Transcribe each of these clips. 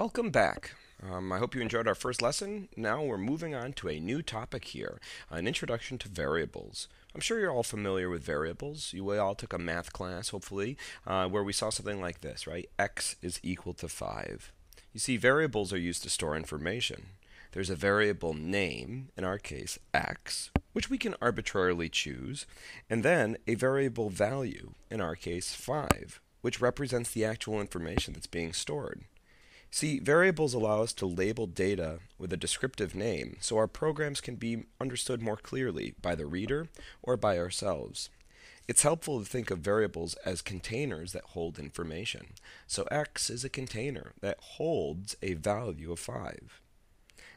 Welcome back. Um, I hope you enjoyed our first lesson. Now we're moving on to a new topic here, an introduction to variables. I'm sure you're all familiar with variables. You all took a math class, hopefully, uh, where we saw something like this, right? x is equal to 5. You see, variables are used to store information. There's a variable name, in our case, x, which we can arbitrarily choose, and then a variable value, in our case, 5, which represents the actual information that's being stored. See, variables allow us to label data with a descriptive name so our programs can be understood more clearly by the reader or by ourselves. It's helpful to think of variables as containers that hold information. So x is a container that holds a value of 5.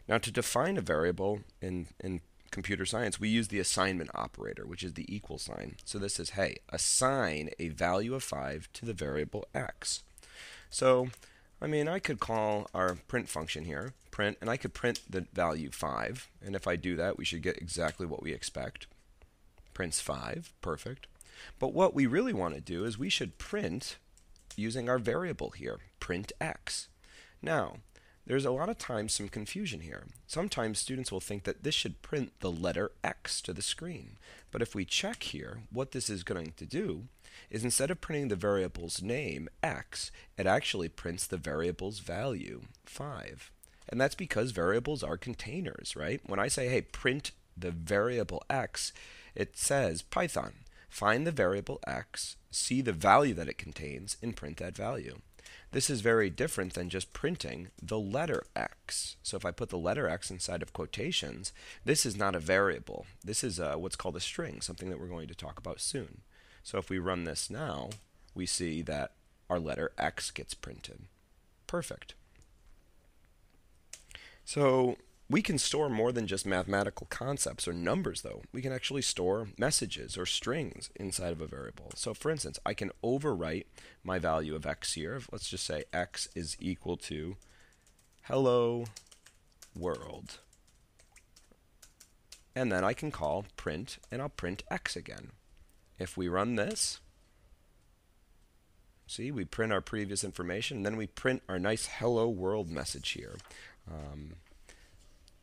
Now to define a variable in, in computer science, we use the assignment operator, which is the equal sign. So this is, hey, assign a value of 5 to the variable x. So I mean, I could call our print function here, print, and I could print the value 5. And if I do that, we should get exactly what we expect. Prints 5, perfect. But what we really want to do is we should print using our variable here, print x. Now, there's a lot of times some confusion here. Sometimes students will think that this should print the letter X to the screen. But if we check here, what this is going to do is instead of printing the variable's name, x, it actually prints the variable's value, 5. And that's because variables are containers, right? When I say, hey, print the variable x, it says Python, find the variable x, see the value that it contains, and print that value. This is very different than just printing the letter x. So if I put the letter x inside of quotations, this is not a variable. This is a, what's called a string, something that we're going to talk about soon. So if we run this now, we see that our letter X gets printed. Perfect. So we can store more than just mathematical concepts or numbers, though. We can actually store messages or strings inside of a variable. So for instance, I can overwrite my value of x here. Let's just say x is equal to hello world. And then I can call print, and I'll print x again. If we run this, see, we print our previous information, and then we print our nice hello world message here. Um,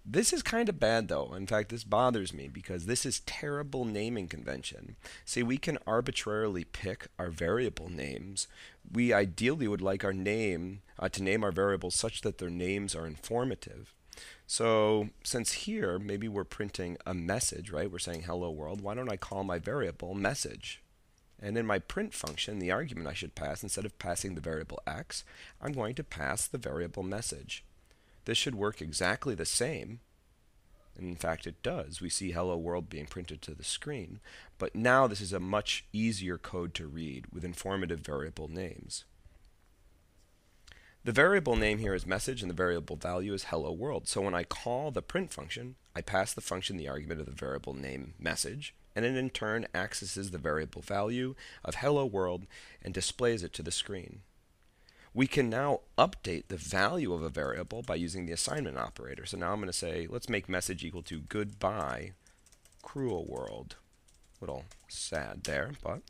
this is kind of bad though. In fact, this bothers me because this is terrible naming convention. See, we can arbitrarily pick our variable names. We ideally would like our name uh, to name our variables such that their names are informative. So since here, maybe we're printing a message, right? We're saying hello world. Why don't I call my variable message? And in my print function, the argument I should pass, instead of passing the variable x, I'm going to pass the variable message. This should work exactly the same. And in fact, it does. We see hello world being printed to the screen. But now this is a much easier code to read with informative variable names. The variable name here is message and the variable value is hello world. So when I call the print function, I pass the function the argument of the variable name message, and it in turn accesses the variable value of hello world and displays it to the screen. We can now update the value of a variable by using the assignment operator. So now I'm going to say, let's make message equal to goodbye cruel world. Little sad there, but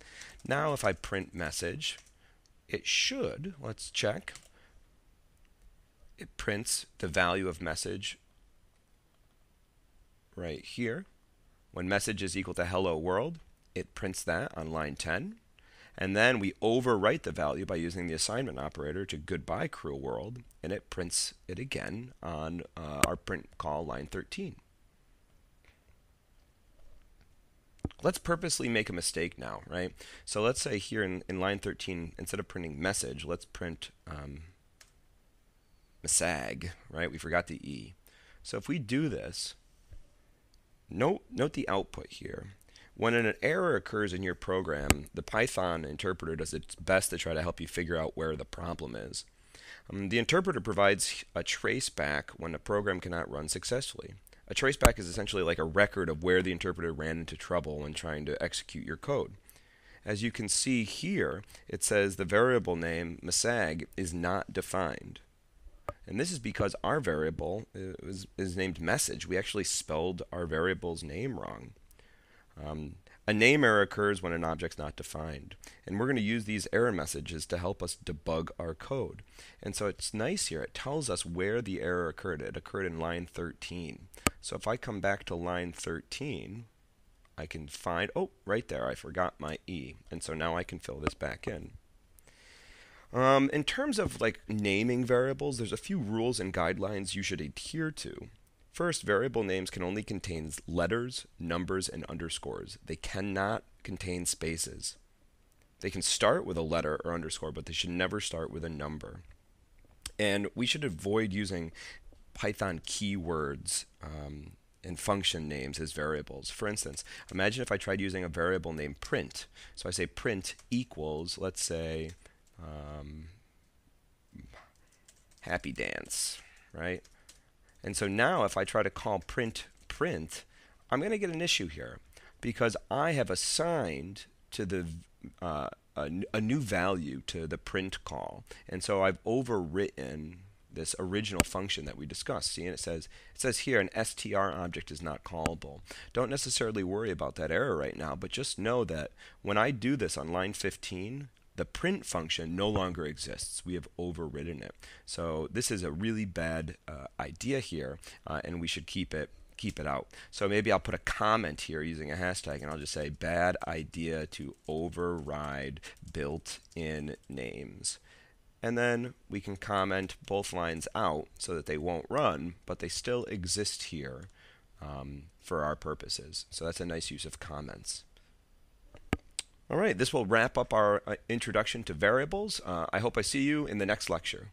now if I print message, it should, let's check, it prints the value of message right here. When message is equal to hello world, it prints that on line 10. And then we overwrite the value by using the assignment operator to goodbye cruel world, and it prints it again on uh, our print call line 13. Let's purposely make a mistake now, right? So let's say here in, in line 13, instead of printing message, let's print um, Masag, right? We forgot the E. So if we do this, note, note the output here. When an error occurs in your program, the Python interpreter does its best to try to help you figure out where the problem is. Um, the interpreter provides a traceback when a program cannot run successfully. A traceback is essentially like a record of where the interpreter ran into trouble when trying to execute your code. As you can see here, it says the variable name masag is not defined. And this is because our variable is, is named message. We actually spelled our variable's name wrong. Um, A name error occurs when an object's not defined. And we're going to use these error messages to help us debug our code. And so it's nice here. It tells us where the error occurred. It occurred in line 13. So if I come back to line 13, I can find, oh, right there, I forgot my E. And so now I can fill this back in. Um, in terms of like naming variables, there's a few rules and guidelines you should adhere to. First, variable names can only contain letters, numbers, and underscores. They cannot contain spaces. They can start with a letter or underscore, but they should never start with a number. And we should avoid using Python keywords um, and function names as variables. For instance, imagine if I tried using a variable named print. So I say print equals, let's say, um, happy dance, right? And so now if I try to call print print, I'm going to get an issue here because I have assigned to the uh, a, a, new value to the print call. And so I've overwritten this original function that we discussed. See, and it says it says here an str object is not callable. Don't necessarily worry about that error right now, but just know that when I do this on line 15, the print function no longer exists. We have overridden it. So this is a really bad uh, idea here, uh, and we should keep it keep it out. So maybe I'll put a comment here using a hashtag, and I'll just say bad idea to override built-in names. And then we can comment both lines out so that they won't run, but they still exist here um, for our purposes. So that's a nice use of comments. All right, this will wrap up our uh, introduction to variables. Uh, I hope I see you in the next lecture.